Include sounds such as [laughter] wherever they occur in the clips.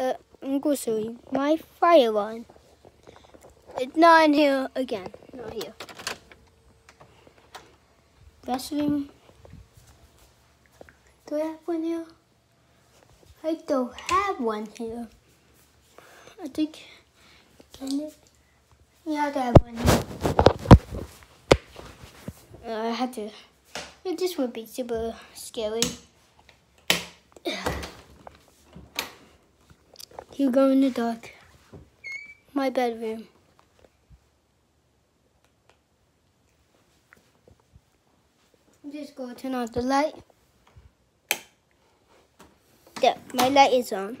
uh, you my fire one. It's not in here again. Not here. Wrestling. Do I have one here? I don't have one here. I think. Can it? Yeah, I have one here. Uh, I had to. This would be super scary. You go in the dark. My bedroom. Just go turn off the light. There, my light is on.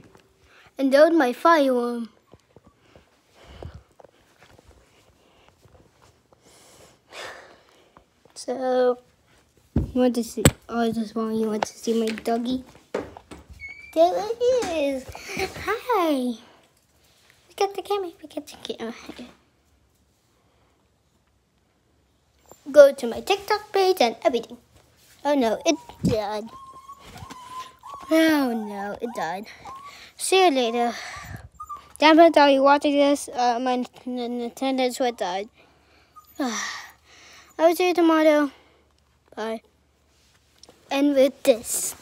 And there's my firearm. So, you want to see, oh, I just want you want to see my doggy? There it is. Hi. Look at the camera. Look at the camera. Go to my TikTok page and everything. Oh no, it died. Oh no, it died. See you later. Damn it, are you watching this? Uh, my Nintendo Switch died. [sighs] I will see you tomorrow. Bye. And with this.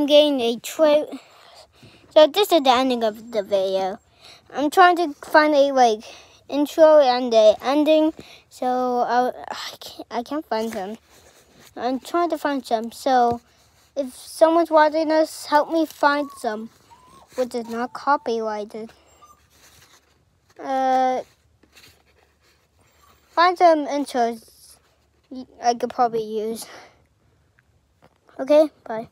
I'm getting a treat. So this is the ending of the video. I'm trying to find a like intro and the ending. So I, I can't I can't find them. I'm trying to find some. So if someone's watching this, help me find some, which is not copyrighted. Uh, find some intros I could probably use. Okay, bye.